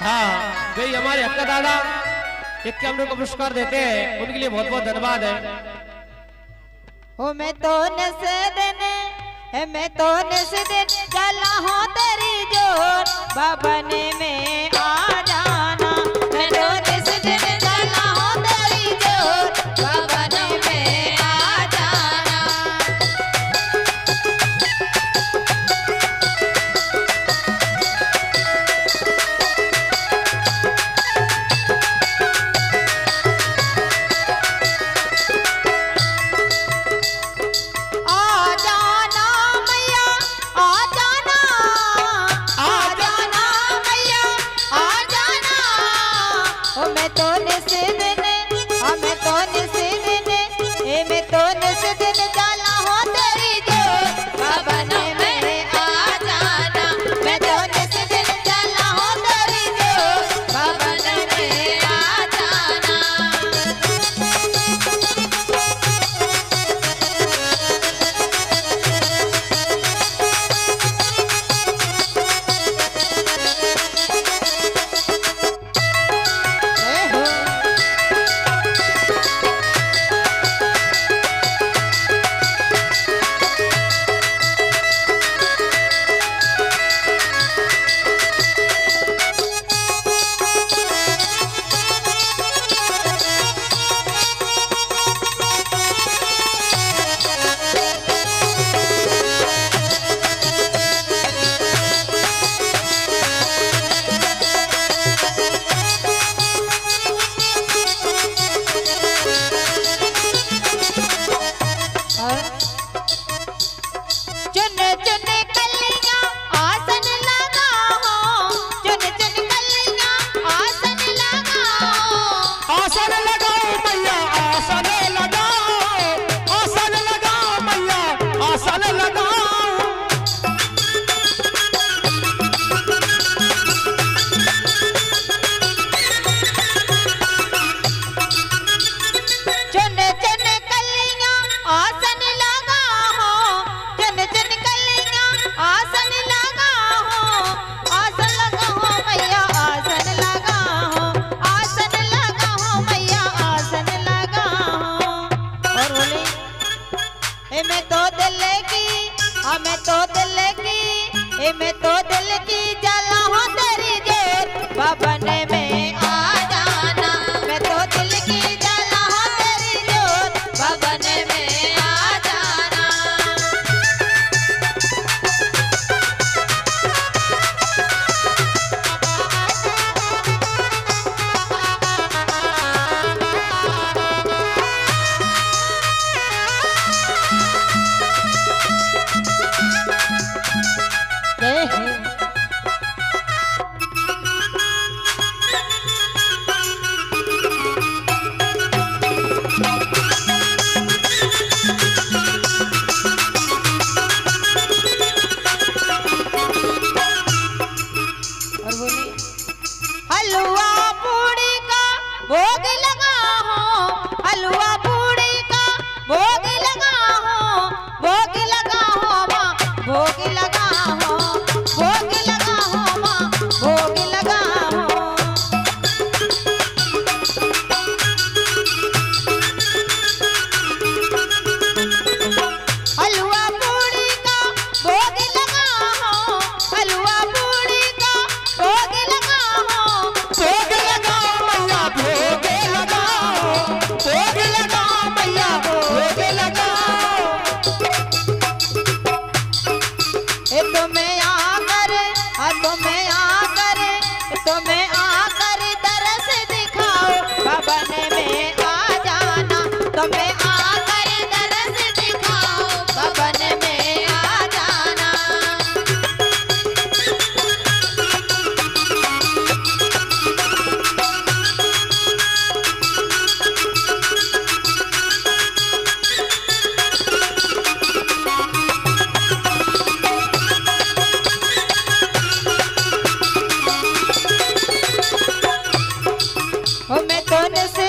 हाँ, हमारे हक्का दादा। एक हमने को पुरस्कार देते हैं। उनके लिए बहुत बहुत धन्यवाद है। ओ मैं तो नसदन है मैं तो नसदन चला हूँ तेरी ज़ोर। बाबा ने में सुन से दिन जा आसन लगाओ भैया आसन लगाओ हमें तो दिल की हमें तो दिल की जला हो तुम्हें आकर दरस दिखाओ भवन में आ जाना तुम्हें amanecer.